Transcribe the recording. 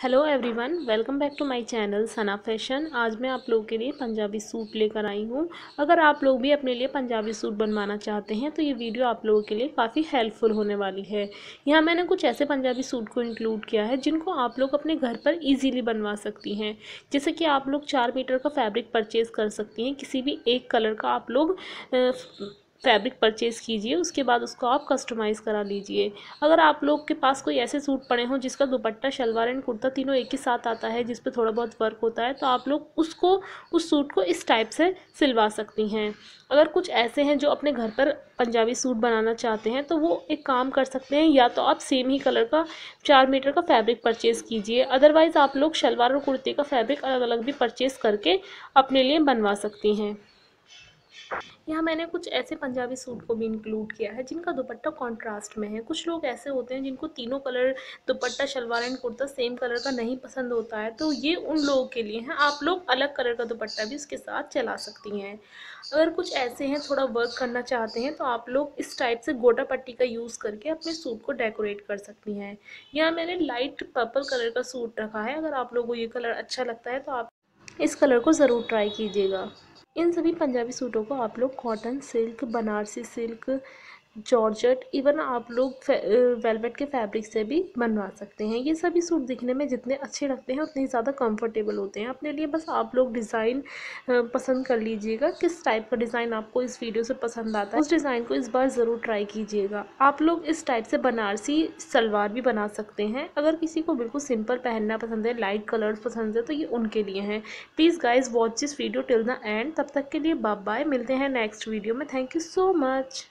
Hello everyone welcome back to my channel Sana fashion आज मैं आप लोगों के लिए पंजाबी सूट लेकर आई हूँ। अगर आप लोग भी अपने लिए पंजाबी सूट बनवाना चाहते हैं तो ये वीडियो आप लोगों के लिए काफ़ी हेल्पफुल होने वाली है। यहाँ मैंने कुछ ऐसे पंजाबी सूट को इंक्लूड किया है, जिनको आप लोग अपने घर पर ईजीली बनवा सकती हैं। जैसे कि आप लोग चार मीटर का फैब्रिक परचेज़ कर सकती हैं, किसी भी एक कलर का आप लोग फैब्रिक परचेज़ कीजिए, उसके बाद उसको आप कस्टमाइज़ करा लीजिए। अगर आप लोग के पास कोई ऐसे सूट पड़े हों जिसका दुपट्टा, शलवार एंड कुर्ता तीनों एक ही साथ आता है, जिस पर थोड़ा बहुत वर्क होता है तो आप लोग उसको, उस सूट को इस टाइप से सिलवा सकती हैं। अगर कुछ ऐसे हैं जो अपने घर पर पंजाबी सूट बनाना चाहते हैं तो वो एक काम कर सकते हैं, या तो आप सेम ही कलर का चार मीटर का फैब्रिक परचेज़ कीजिए। अदरवाइज़ आप लोग शलवार और कुर्ते का फैब्रिक अलग अलग भी परचेज़ करके अपने लिए बनवा सकती हैं। यहाँ मैंने कुछ ऐसे पंजाबी सूट को भी इंक्लूड किया है, जिनका दुपट्टा कॉन्ट्रास्ट में है। कुछ लोग ऐसे होते हैं जिनको तीनों colour dupatta shalwar and kurta same colour का नहीं पसंद होता है तो ये उन लोगों के लिए हैं। आप लोग अलग कलर का दुपट्टा भी उसके साथ चला सकती हैं। अगर कुछ ऐसे हैं, थोड़ा वर्क करना चाहते हैं तो आप लोग इस टाइप से गोटा पट्टी का यूज़ करके अपने सूट को डेकोरेट कर सकती हैं। यहाँ मैंने लाइट पर्पल कलर का सूट रखा है। अगर आप लोगों को ये कलर अच्छा लगता है तो आप इस कलर को ज़रूर ट्राई कीजिएगा। इन सभी पंजाबी सूटों को आप लोग cotton silk Banarasi silk georgette even आप लोग वेलवेट के फैब्रिक से भी बनवा सकते हैं। ये सभी सूट दिखने में जितने अच्छे लगते हैं, उतने ज़्यादा कंफर्टेबल होते हैं। अपने लिए बस आप लोग डिज़ाइन पसंद कर लीजिएगा। किस टाइप का डिज़ाइन आपको इस वीडियो से पसंद आता है, उस डिज़ाइन को इस बार ज़रूर ट्राई कीजिएगा। आप लोग इस टाइप से बनारसी सलवार भी बना सकते हैं। अगर किसी को बिल्कुल सिंपल पहनना पसंद है लाइट कलर्स पसंद है तो ये उनके लिए हैं। Please guys watch this video till the end तब तक के लिए बाय मिलते हैं नेक्स्ट वीडियो में। Thank you so much